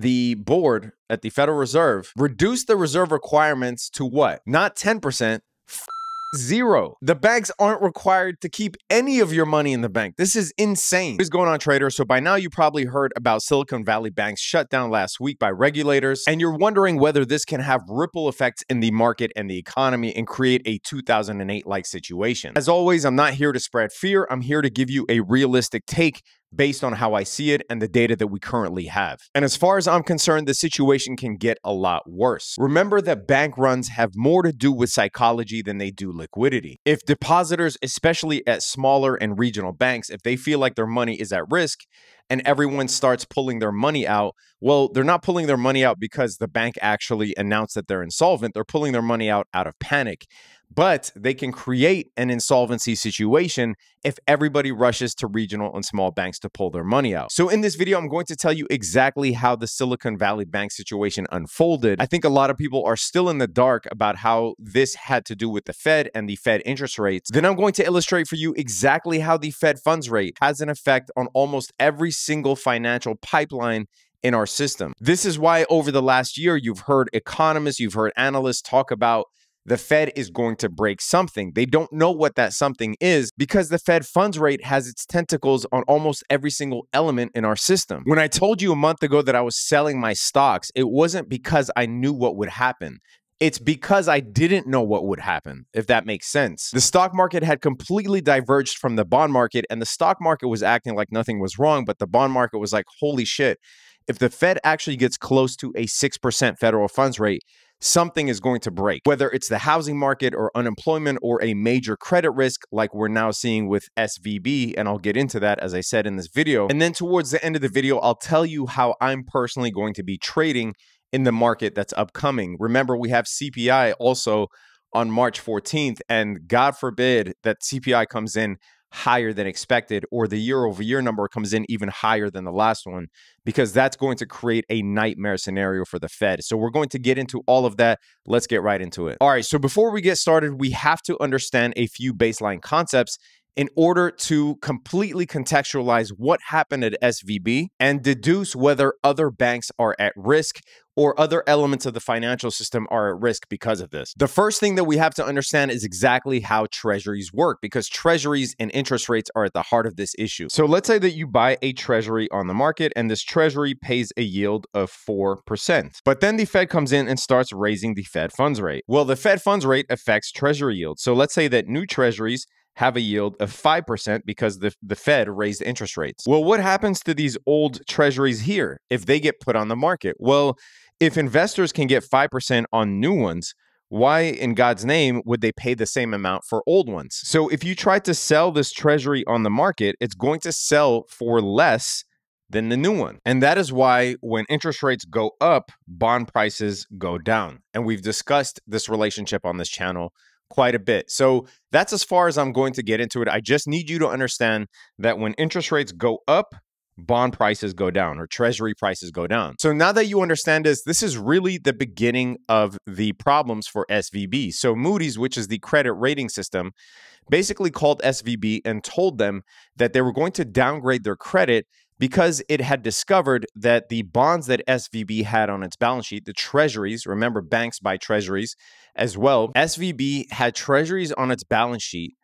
the board at the Federal Reserve reduced the reserve requirements to what? Not 10%, Zero. The banks aren't required to keep any of your money in the bank. This is insane. What is going on, trader? So by now you probably heard about Silicon Valley Bank's shut down last week by regulators, and you're wondering whether this can have ripple effects in the market and the economy and create a 2008-like situation. As always, I'm not here to spread fear. I'm here to give you a realistic take based on how I see it and the data that we currently have. And as far as I'm concerned, the situation can get a lot worse. Remember that bank runs have more to do with psychology than they do liquidity. If depositors, especially at smaller and regional banks, if they feel like their money is at risk, and everyone starts pulling their money out, well, they're not pulling their money out because the bank actually announced that they're insolvent. They're pulling their money out out of panic but they can create an insolvency situation if everybody rushes to regional and small banks to pull their money out. So in this video, I'm going to tell you exactly how the Silicon Valley Bank situation unfolded. I think a lot of people are still in the dark about how this had to do with the Fed and the Fed interest rates. Then I'm going to illustrate for you exactly how the Fed funds rate has an effect on almost every single financial pipeline in our system. This is why over the last year, you've heard economists, you've heard analysts talk about the Fed is going to break something. They don't know what that something is because the Fed funds rate has its tentacles on almost every single element in our system. When I told you a month ago that I was selling my stocks, it wasn't because I knew what would happen. It's because I didn't know what would happen, if that makes sense. The stock market had completely diverged from the bond market, and the stock market was acting like nothing was wrong, but the bond market was like, holy shit. If the Fed actually gets close to a 6% federal funds rate, something is going to break, whether it's the housing market or unemployment or a major credit risk like we're now seeing with SVB. And I'll get into that, as I said in this video. And then towards the end of the video, I'll tell you how I'm personally going to be trading in the market that's upcoming. Remember, we have CPI also on March 14th, and God forbid that CPI comes in higher than expected or the year over year number comes in even higher than the last one because that's going to create a nightmare scenario for the Fed. So we're going to get into all of that. Let's get right into it. All right, so before we get started, we have to understand a few baseline concepts in order to completely contextualize what happened at SVB and deduce whether other banks are at risk or other elements of the financial system are at risk because of this. The first thing that we have to understand is exactly how treasuries work because treasuries and interest rates are at the heart of this issue. So let's say that you buy a treasury on the market and this treasury pays a yield of 4%. But then the Fed comes in and starts raising the Fed funds rate. Well, the Fed funds rate affects treasury yield. So let's say that new treasuries have a yield of 5% because the, the Fed raised interest rates. Well, what happens to these old treasuries here if they get put on the market? Well, if investors can get 5% on new ones, why in God's name would they pay the same amount for old ones? So if you try to sell this treasury on the market, it's going to sell for less than the new one. And that is why when interest rates go up, bond prices go down. And we've discussed this relationship on this channel quite a bit. So that's as far as I'm going to get into it. I just need you to understand that when interest rates go up, bond prices go down or treasury prices go down. So now that you understand this, this is really the beginning of the problems for SVB. So Moody's, which is the credit rating system, basically called SVB and told them that they were going to downgrade their credit because it had discovered that the bonds that SVB had on its balance sheet, the treasuries, remember banks buy treasuries as well, SVB had treasuries on its balance sheet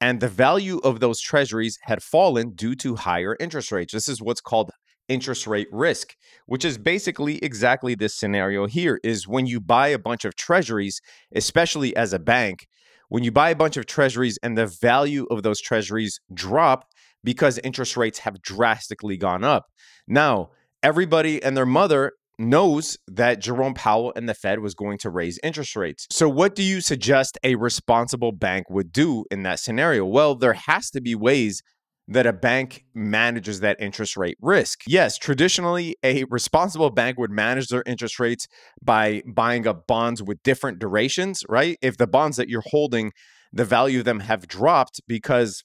and the value of those treasuries had fallen due to higher interest rates. This is what's called interest rate risk, which is basically exactly this scenario here is when you buy a bunch of treasuries, especially as a bank, when you buy a bunch of treasuries and the value of those treasuries drop, because interest rates have drastically gone up. Now, everybody and their mother knows that Jerome Powell and the Fed was going to raise interest rates. So, what do you suggest a responsible bank would do in that scenario? Well, there has to be ways that a bank manages that interest rate risk. Yes, traditionally, a responsible bank would manage their interest rates by buying up bonds with different durations, right? If the bonds that you're holding, the value of them have dropped because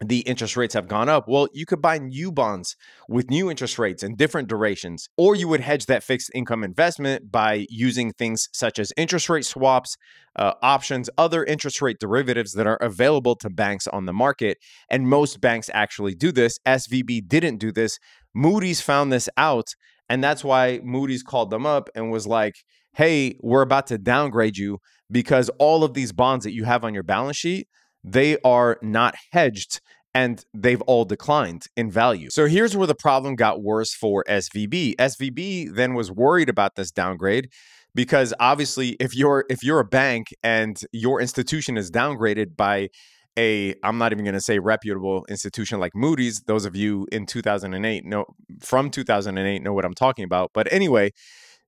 the interest rates have gone up. Well, you could buy new bonds with new interest rates and different durations, or you would hedge that fixed income investment by using things such as interest rate swaps, uh, options, other interest rate derivatives that are available to banks on the market. And most banks actually do this. SVB didn't do this. Moody's found this out And that's why Moody's called them up and was like, hey, we're about to downgrade you because all of these bonds that you have on your balance sheet, they are not hedged and they've all declined in value. So here's where the problem got worse for SVB. SVB then was worried about this downgrade because obviously if you're if you're a bank and your institution is downgraded by a I'm not even going to say reputable institution like Moody's. Those of you in 2008 know from 2008 know what I'm talking about. But anyway,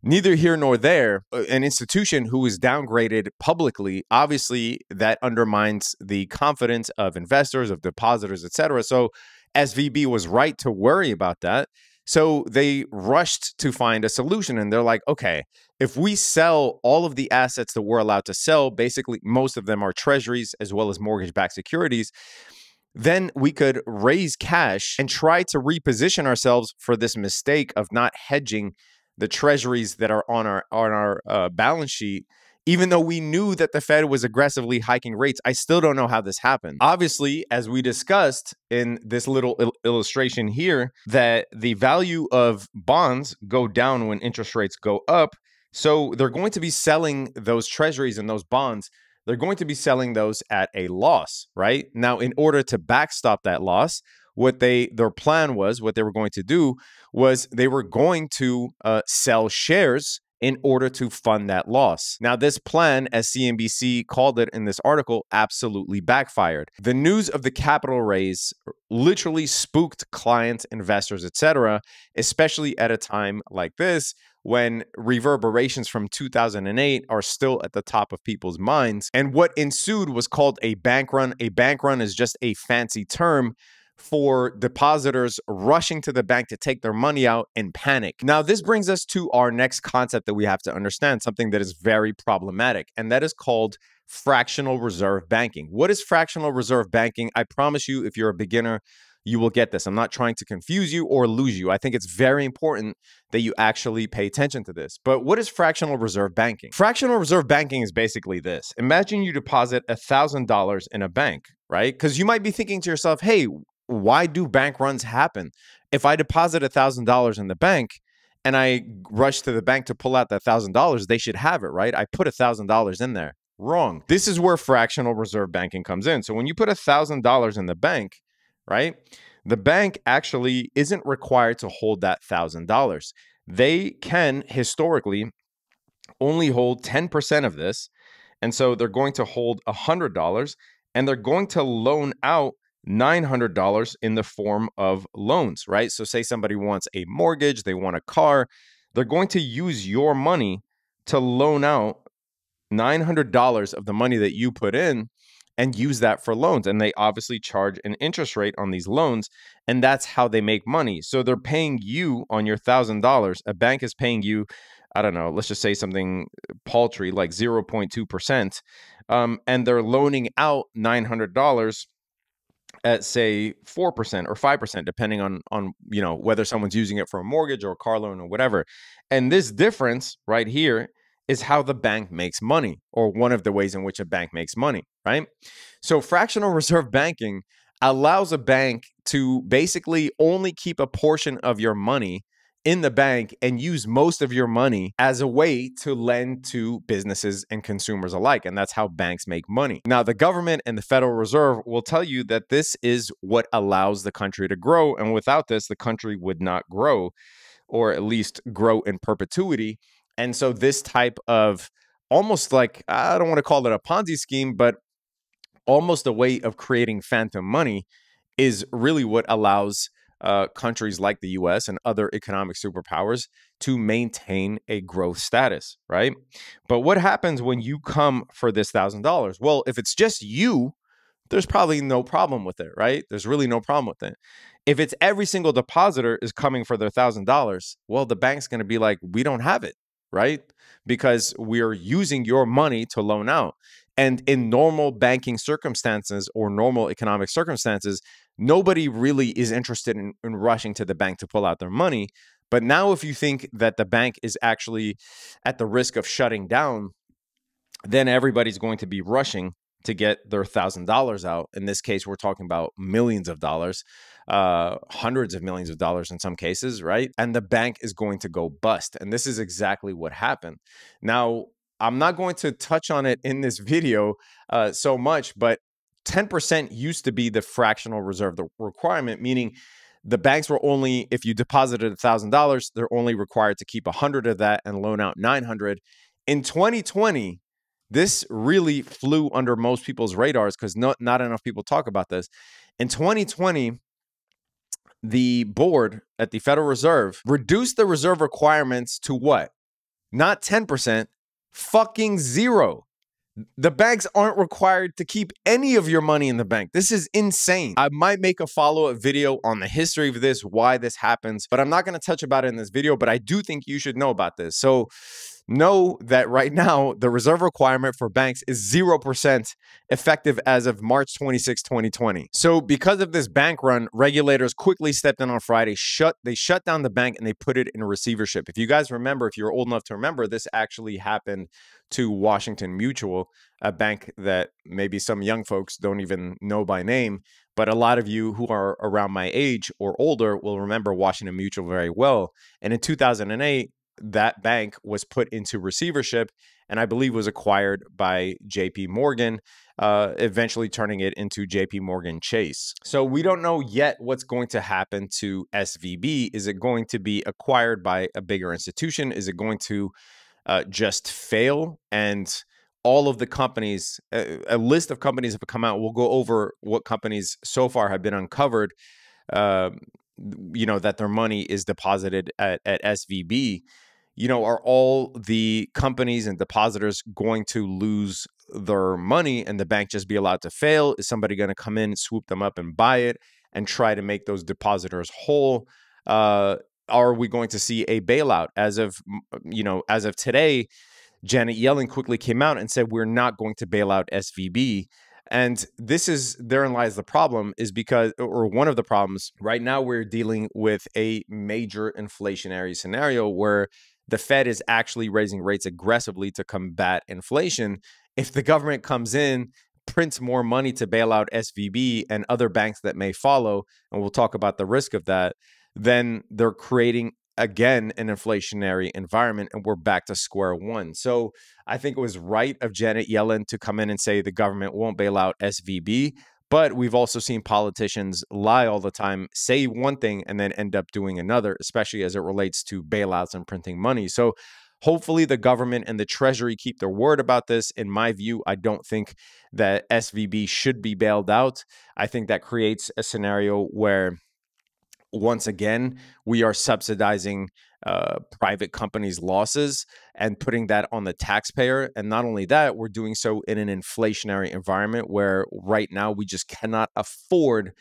neither here nor there. Uh, an institution who is downgraded publicly, obviously that undermines the confidence of investors, of depositors, etc. So SVB was right to worry about that. So they rushed to find a solution and they're like, okay, if we sell all of the assets that we're allowed to sell, basically most of them are treasuries as well as mortgage backed securities, then we could raise cash and try to reposition ourselves for this mistake of not hedging the treasuries that are on our on our uh, balance sheet even though we knew that the Fed was aggressively hiking rates, I still don't know how this happened. Obviously, as we discussed in this little il- illustration here, that the value of bonds go down when interest rates go up. So they're going to be selling those treasuries and those bonds. They're going to be selling those at a loss, right? Now, in order to backstop that loss, what they their plan was, what they were going to do was they were going to uh, sell shares in order to fund that loss. Now, this plan, as CNBC called it in this article, absolutely backfired. The news of the capital raise literally spooked clients, investors, etc., especially at a time like this when reverberations from 2008 are still at the top of people's minds. And what ensued was called a bank run. A bank run is just a fancy term for depositors rushing to the bank to take their money out in panic. Now, this brings us to our next concept that we have to understand, something that is very problematic, and that is called fractional reserve banking. What is fractional reserve banking? I promise you, if you're a beginner, you will get this. I'm not trying to confuse you or lose you. I think it's very important that you actually pay attention to this. But what is fractional reserve banking? Fractional reserve banking is basically this Imagine you deposit $1,000 in a bank, right? Because you might be thinking to yourself, hey, why do bank runs happen? If I deposit a thousand dollars in the bank and I rush to the bank to pull out that thousand dollars, they should have it, right? I put a thousand dollars in there. Wrong. This is where fractional reserve banking comes in. So when you put a thousand dollars in the bank, right, the bank actually isn't required to hold that thousand dollars. They can historically only hold 10% of this. And so they're going to hold $100 and they're going to loan out $900 in the form of loans, right? So, say somebody wants a mortgage, they want a car, they're going to use your money to loan out $900 of the money that you put in and use that for loans. And they obviously charge an interest rate on these loans. And that's how they make money. So they're paying you on your $1,000. A bank is paying you, I don't know, let's just say something paltry like 0.2%. Um, and they're loaning out $900 at say 4% or 5% depending on on you know whether someone's using it for a mortgage or a car loan or whatever. And this difference right here is how the bank makes money or one of the ways in which a bank makes money right? So fractional reserve banking allows a bank to basically only keep a portion of your money in the bank and use most of your money as a way to lend to businesses and consumers alike. And that's how banks make money. Now, the government and the Federal Reserve will tell you that this is what allows the country to grow. And without this, the country would not grow, or at least grow in perpetuity. And so, this type of almost like, I don't want to call it a Ponzi scheme, but almost a way of creating phantom money is really what allows uh, countries like the US and other economic superpowers to maintain a growth status, right? But what happens when you come for this $1,000? Well, if it's just you, there's probably no problem with it, right? There's really no problem with it. If it's every single depositor is coming for their $1,000, well, the bank's going to be like, we don't have it, right? Because we're using your money to loan out. And in normal banking circumstances or normal economic circumstances, nobody really is interested in, in rushing to the bank to pull out their money. But now, if you think that the bank is actually at the risk of shutting down, then everybody's going to be rushing to get their thousand dollars out. In this case, we're talking about millions of dollars. uh, hundreds of millions of dollars in some cases, right? And the bank is going to go bust. And this is exactly what happened. Now, I'm not going to touch on it in this video uh, so much, but 10% used to be the fractional reserve requirement, meaning the banks were only, if you deposited $1,000, they're only required to keep 100 of that and loan out 900. In 2020, this really flew under most people's radars because not, not enough people talk about this. In 2020, the board at the Federal Reserve reduced the reserve requirements to what? Not 10%, fucking zero. The banks aren't required to keep any of your money in the bank. This is insane. I might make a follow up video on the history of this, why this happens, but I'm not going to touch about it in this video. But I do think you should know about this. So, know that right now the reserve requirement for banks is 0% effective as of March 26, 2020. So because of this bank run, regulators quickly stepped in on Friday, shut they shut down the bank and they put it in receivership. If you guys remember, if you're old enough to remember, this actually happened to Washington Mutual, a bank that maybe some young folks don't even know by name, but a lot of you who are around my age or older will remember Washington Mutual very well. And in 2008, that bank was put into receivership and I believe was acquired by JP Morgan, uh, eventually turning it into JP Morgan Chase. So we don't know yet what's going to happen to SVB. Is it going to be acquired by a bigger institution? Is it going to uh, just fail? And all of the companies, a, a, list of companies have come out. We'll go over what companies so far have been uncovered. Uh, you know that their money is deposited at, at SVB you know, are all the companies and depositors going to lose their money and the bank just be allowed to fail? Is somebody going to come in, swoop them up, and buy it and try to make those depositors whole? Uh, are we going to see a bailout? As of you know, as of today, Janet Yellen quickly came out and said we're not going to bail out SVB. And this is therein lies the problem, is because, or one of the problems right now, we're dealing with a major inflationary scenario where the Fed is actually raising rates aggressively to combat inflation. If the government comes in, prints more money to bail out SVB and other banks that may follow, and we'll talk about the risk of that, then they're creating again an inflationary environment and we're back to square one. So I think it was right of Janet Yellen to come in and say the government won't bail out SVB. But we've also seen politicians lie all the time, say one thing, and then end up doing another, especially as it relates to bailouts and printing money. So hopefully the government and the treasury keep their word about this in my view i don't think that svb should be bailed out i think that creates a scenario where once again we are subsidizing uh, private companies' losses and putting that on the taxpayer. And not only that, we're doing so in an inflationary environment where right now we just cannot afford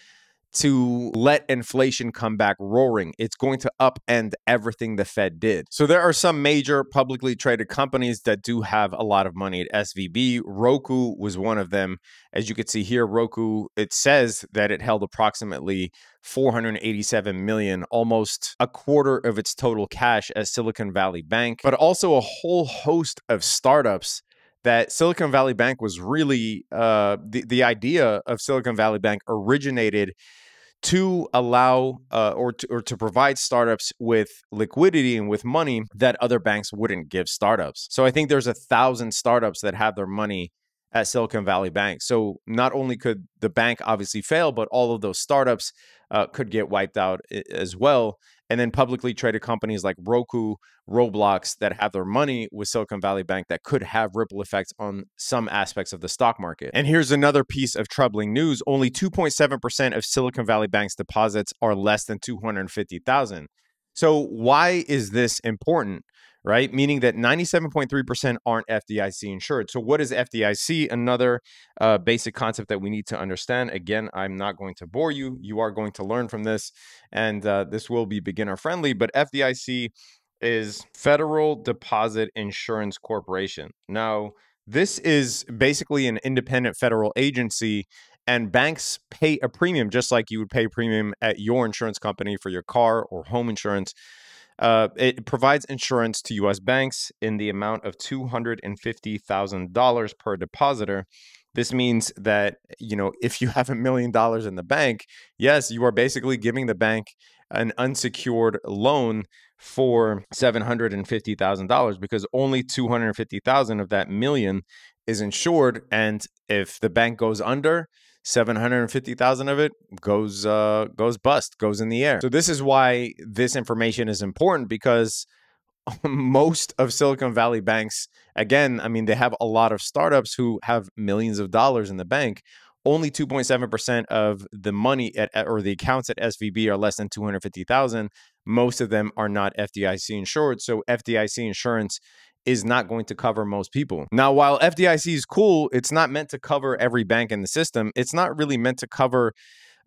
to let inflation come back roaring. It's going to upend everything the Fed did. So there are some major publicly traded companies that do have a lot of money at SVB. Roku was one of them. As you can see here, Roku, it says that it held approximately 487 million, almost a quarter of its total cash at Silicon Valley Bank, but also a whole host of startups that Silicon Valley Bank was really uh, the the idea of Silicon Valley Bank originated to allow uh, or to, or to provide startups with liquidity and with money that other banks wouldn't give startups. So I think there's a thousand startups that have their money at Silicon Valley Bank. So not only could the bank obviously fail, but all of those startups uh, could get wiped out as well and then publicly traded companies like Roku, Roblox that have their money with Silicon Valley Bank that could have ripple effects on some aspects of the stock market. And here's another piece of troubling news. Only 2.7% of Silicon Valley Bank's deposits are less than 250,000. So why is this important? Right? Meaning that 97.3% aren't FDIC insured. So, what is FDIC? Another uh, basic concept that we need to understand. Again, I'm not going to bore you. You are going to learn from this, and uh, this will be beginner friendly. But FDIC is Federal Deposit Insurance Corporation. Now, this is basically an independent federal agency and banks pay a premium just like you would pay a premium at your insurance company for your car or home insurance uh, it provides insurance to U.S. banks in the amount of $250,000 per depositor, This means that, you know, if you have a million dollars in the bank, yes, you are basically giving the bank an unsecured loan for $750,000 because only 250,000 of that million is insured and if the bank goes under 750,000 of it goes uh goes bust, goes in the air. So this is why this information is important because most of Silicon Valley banks, again, I mean, they have a lot of startups who have millions of dollars in the bank. Only 2.7% of the money at, or the accounts at SVB are less than 250,000. Most of them are not FDIC insured. So FDIC insurance is not going to cover most people. Now, while FDIC is cool, it's not meant to cover every bank in the system. It's not really meant to cover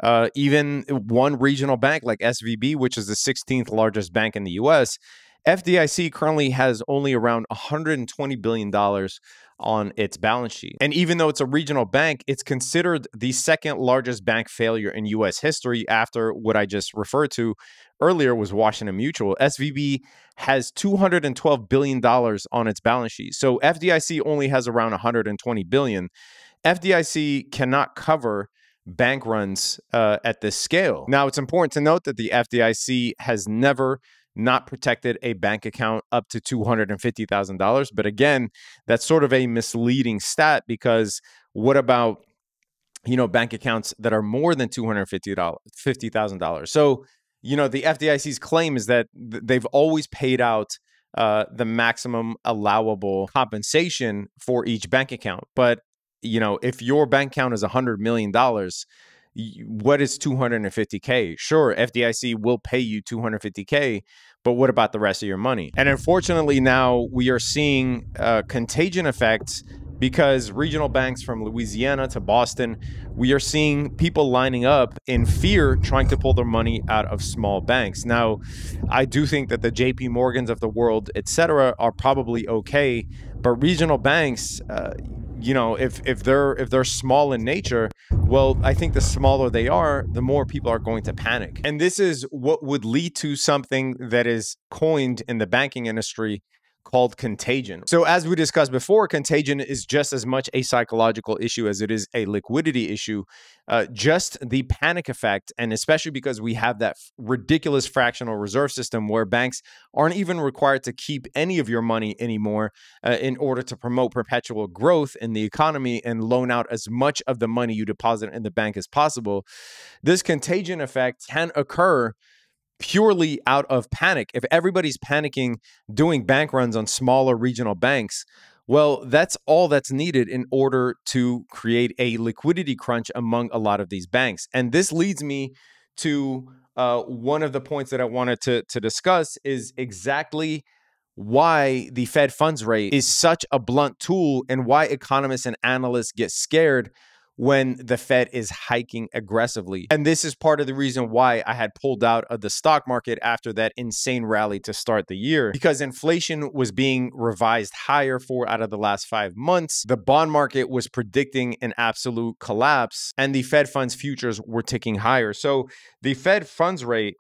uh, even one regional bank like SVB, which is the 16th largest bank in the US. FDIC currently has only around $120 billion on its balance sheet. And even though it's a regional bank, it's considered the second largest bank failure in US history after what I just referred to earlier was Washington Mutual. SVB has $212 billion on its balance sheet. So FDIC only has around 120 billion. FDIC cannot cover bank runs uh, at this scale. Now, it's important to note that the FDIC has never not protected a bank account up to $250,000. But again, that's sort of a misleading stat because what about you know bank accounts that are more than $250,000? So, you know, the FDIC's claim is that th- they've always paid out uh, the maximum allowable compensation for each bank account. But, you know, if your bank account is $100 million, what is 250k sure fdic will pay you 250k but what about the rest of your money and unfortunately now we are seeing uh, contagion effects because regional banks from Louisiana to Boston, we are seeing people lining up in fear trying to pull their money out of small banks. Now, I do think that the JP Morgans of the world, et cetera, are probably okay, but regional banks, uh, you know, if if they're if they're small in nature, well, I think the smaller they are, the more people are going to panic. And this is what would lead to something that is coined in the banking industry called contagion. So, as we discussed before, contagion is just as much a psychological issue as it is a liquidity issue. Uh, just the panic effect, and especially because we have that ridiculous fractional reserve system where banks aren't even required to keep any of your money anymore uh, in order to promote perpetual growth in the economy and loan out as much of the money you deposit in the bank as possible. This contagion effect can occur purely out of panic. If everybody's panicking doing bank runs on smaller regional banks, well, that's all that's needed in order to create a liquidity crunch among a lot of these banks. And this leads me to uh, one of the points that I wanted to, to discuss is exactly why the Fed funds rate is such a blunt tool and why economists and analysts get scared when the Fed is hiking aggressively. And this is part of the reason why I had pulled out of the stock market after that insane rally to start the year because inflation was being revised higher for out of the last 5 months. The bond market was predicting an absolute collapse and the Fed funds futures were ticking higher. So the Fed funds rate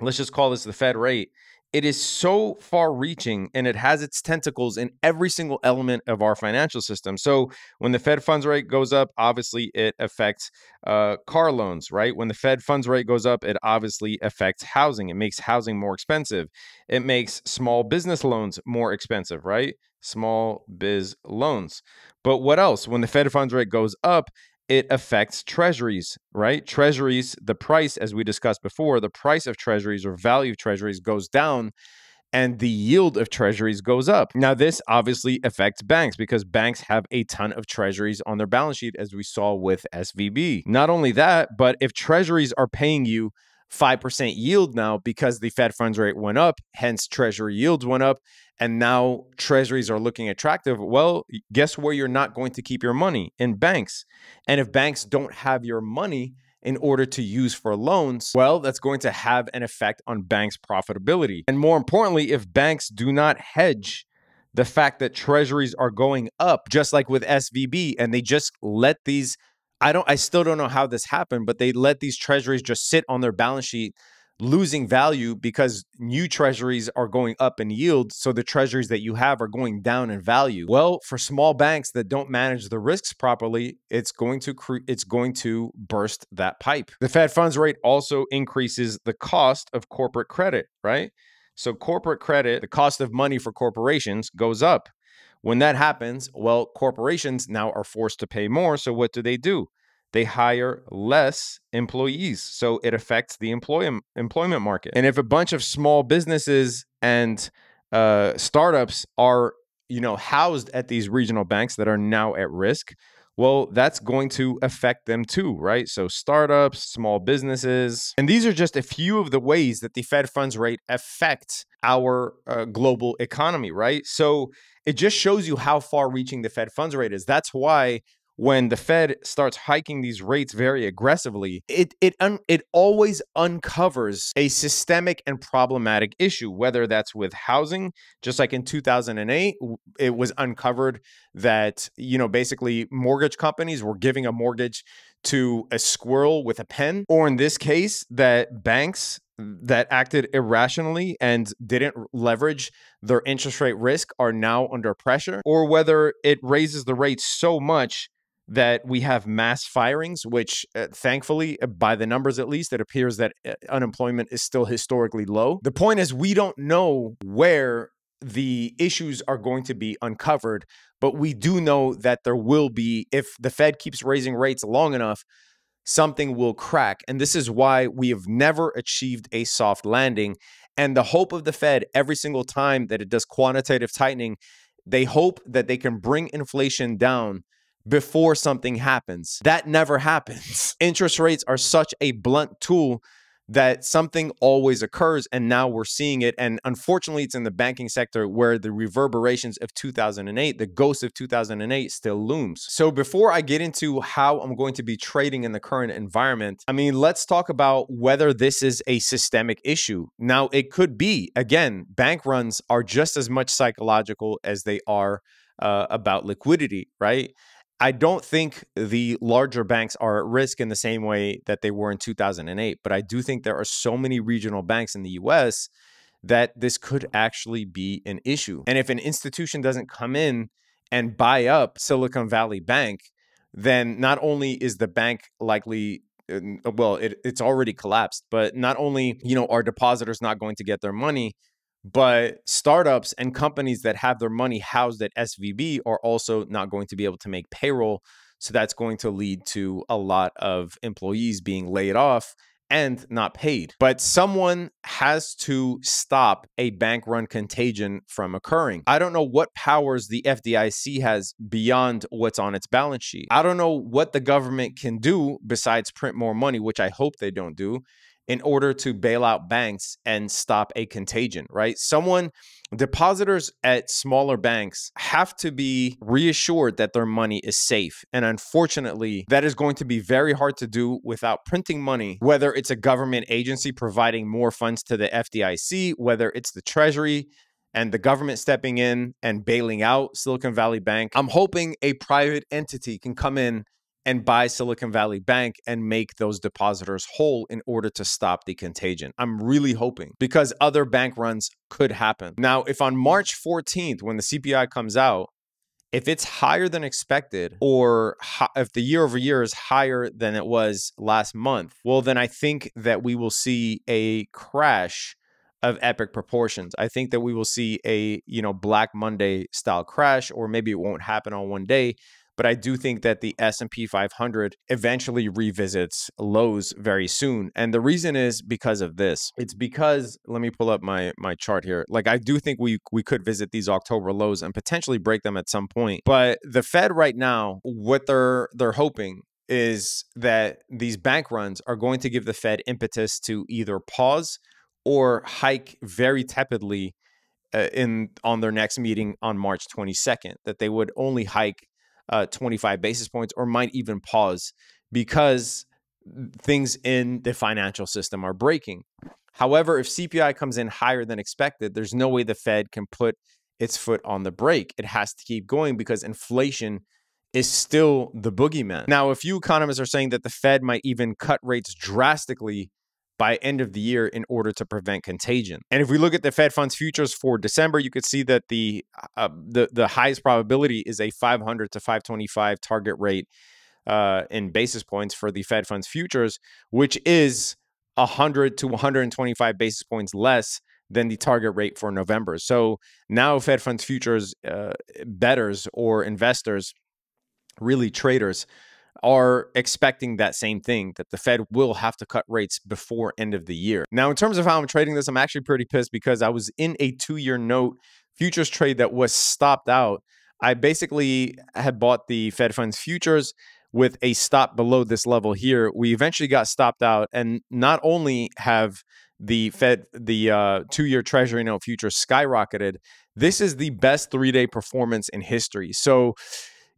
let's just call this the Fed rate it is so far reaching and it has its tentacles in every single element of our financial system. So when the Fed funds rate goes up, obviously it affects uh, car loans, right? When the Fed funds rate goes up, it obviously affects housing. It makes housing more expensive. It makes small business loans more expensive, right? Small biz loans. But what else? When the Fed funds rate goes up, it affects treasuries, right? Treasuries, the price, as we discussed before, the price of treasuries or value of treasuries goes down and the yield of treasuries goes up. Now, this obviously affects banks because banks have a ton of treasuries on their balance sheet, as we saw with SVB. Not only that, but if treasuries are paying you 5% yield now because the Fed funds rate went up, hence treasury yields went up, and now treasuries are looking attractive. Well, guess where you're not going to keep your money? In banks. And if banks don't have your money, in order to use for loans, well, that's going to have an effect on banks' profitability. And more importantly, if banks do not hedge the fact that treasuries are going up, just like with SVB, and they just let these I don't I still don't know how this happened, but they let these treasuries just sit on their balance sheet losing value because new treasuries are going up in yield. So the treasuries that you have are going down in value. Well, for small banks that don't manage the risks properly, it's going to it's going to burst that pipe. The Fed funds rate also increases the cost of corporate credit, right? So corporate credit, the cost of money for corporations goes up. When that happens, well, corporations now are forced to pay more. So what do they do? They hire less employees. So it affects the employment employment market. And if a bunch of small businesses and uh, startups are, you know, housed at these regional banks that are now at risk, well, that's going to affect them too, right? So, startups, small businesses. And these are just a few of the ways that the Fed funds rate affects our uh, global economy, right? So, it just shows you how far reaching the Fed funds rate is. That's why when the Fed starts hiking these rates very aggressively, it it un, it always uncovers a systemic and problematic issue, whether that's with housing, just like in 2008, it was uncovered that, you know, basically mortgage companies were giving a mortgage to a squirrel with a pen, or in this case, that banks that acted irrationally and didn't leverage their interest rate risk are now under pressure, or whether it raises the rates so much that we have mass firings, which uh, thankfully, uh, by the numbers at least, it appears that uh, unemployment is still historically low. The point is, we don't know where the issues are going to be uncovered, but we do know that there will be, if the Fed keeps raising rates long enough, something will crack. And this is why we have never achieved a soft landing. And the hope of the Fed every single time that it does quantitative tightening, they hope that they can bring inflation down before something happens. That never happens. Interest rates are such a blunt tool that something always occurs and now we're seeing it and unfortunately it's in the banking sector where the reverberations of 2008 the ghost of 2008 still looms. So before i get into how i'm going to be trading in the current environment i mean let's talk about whether this is a systemic issue. Now it could be. Again bank runs are just as much psychological as they are uh, about liquidity right I don't think the larger banks are at risk in the same way that they were in 2008, but I do think there are so many regional banks in the US that this could actually be an issue. And if an institution doesn't come in and buy up Silicon Valley Bank, then not only is the bank likely uh, well it, it's already collapsed but not only you know are depositors not going to get their money but startups and companies that have their money housed at SVB are also not going to be able to make payroll. So that's going to lead to a lot of employees being laid off and not paid. But someone has to stop a bank run contagion from occurring. I don't know what powers the FDIC has beyond what's on its balance sheet. I don't know what the government can do besides print more money, which I hope they don't do in order to bail out banks and stop a contagion, right? Someone, depositors at smaller banks have to be reassured that their money is safe. And unfortunately, that is going to be very hard to do without printing money, whether it's a government agency providing more funds to the FDIC, whether it's the Treasury and the government stepping in and bailing out Silicon Valley Bank. I'm hoping a private entity can come in and buy Silicon Valley Bank and make those depositors whole in order to stop the contagion. I'm really hoping because other bank runs could happen. Now, if on March 14th, when the CPI comes out, if it's higher than expected or if the year over year is higher than it was last month, well, then I think that we will see a crash of epic proportions. I think that we will see a, you know, Black Monday style crash or maybe it won't happen on one day, but I do think that the S&P 500 eventually revisits lows very soon. And the reason is because of this. It's because let me pull up my my chart here. Like I do think we we could visit these October lows and potentially break them at some point. But the Fed right now, what they're they're hoping is that these bank runs are going to give the Fed impetus to either pause or hike very tepidly uh, in on their next meeting on March 22nd that they would only hike uh, 25 basis points or might even pause because things in the financial system are breaking. However, if CPI comes in higher than expected, there's no way the Fed can put its foot on the brake. It has to keep going because inflation is still the boogeyman. Now, a few economists are saying that the Fed might even cut rates drastically by end of the year in order to prevent contagion. And if we look at the Fed funds futures for December, you could see that the uh, the the highest probability is a 500 to 525 target rate uh, in basis points for the Fed funds futures, which is 100 to 125 basis points less than the target rate for November. So now Fed funds futures uh, betters or investors, really traders, are expecting that same thing that the Fed will have to cut rates before end of the year. Now, in terms of how I'm trading this, I'm actually pretty pissed because I was in a two-year note futures trade that was stopped out. I basically had bought the Fed funds futures with a stop below this level here. We eventually got stopped out, and not only have the Fed, the uh, two-year Treasury note futures skyrocketed. This is the best three-day performance in history. So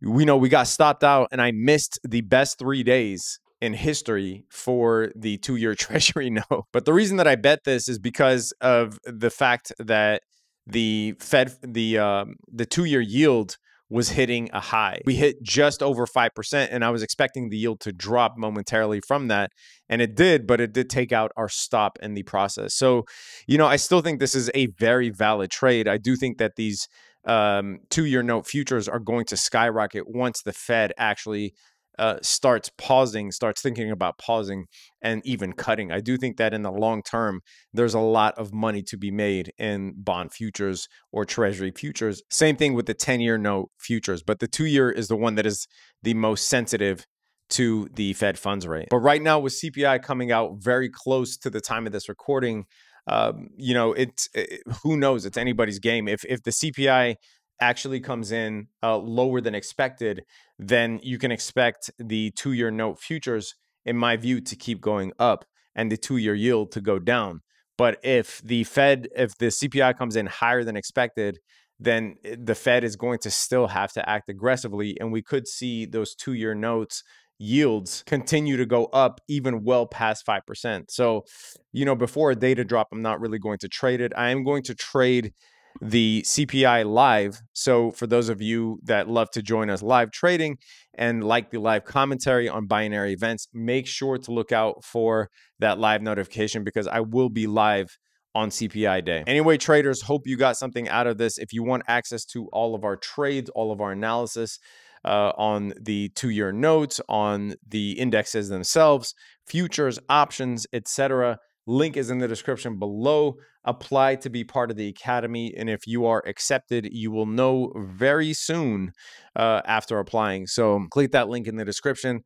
we know we got stopped out, and I missed the best three days in history for the two-year Treasury note. But the reason that I bet this is because of the fact that the Fed, the um, the two-year yield was hitting a high. We hit just over 5%, and I was expecting the yield to drop momentarily from that. And it did, but it did take out our stop in the process. So, you know, I still think this is a very valid trade. I do think that these um, two year note futures are going to skyrocket once the Fed actually uh, starts pausing, starts thinking about pausing and even cutting. I do think that in the long term, there's a lot of money to be made in bond futures or treasury futures. Same thing with the 10 year note futures, but the two year is the one that is the most sensitive to the Fed funds rate. But right now, with CPI coming out very close to the time of this recording, um, you know, it's it, who knows? It's anybody's game. If if the CPI actually comes in uh, lower than expected, then you can expect the two year note futures, in my view, to keep going up and the two year yield to go down. But if the Fed, if the CPI comes in higher than expected, then eh, the Fed is going to still have to act aggressively. And we could see those two year notes yields continue to go up even well past 5%. So, you know, before a data drop, I'm not really going to trade it. I am going to trade the CPI live. So, for those of you that love to join us live trading and like the live commentary on binary events, make sure to look out for that live notification because I will be live on CPI day. Anyway, traders, hope you got something out of this. If you want access to all of our trades, all of our analysis, uh, on the two-year notes, on the indexes themselves, futures, options, etc. Link is in the description below. Apply to be part of the academy. And if you are accepted, you will know very soon uh, after applying. So click that link in the description.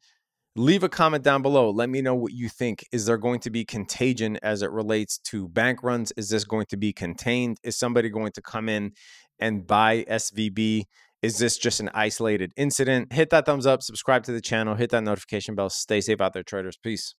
Leave a comment down below. Let me know what you think. Is there going to be contagion as it relates to bank runs? Is this going to be contained? Is somebody going to come in and buy SVB? Is this just an isolated incident? Hit that thumbs up, subscribe to the channel, hit that notification bell. Stay safe out there, traders. Peace.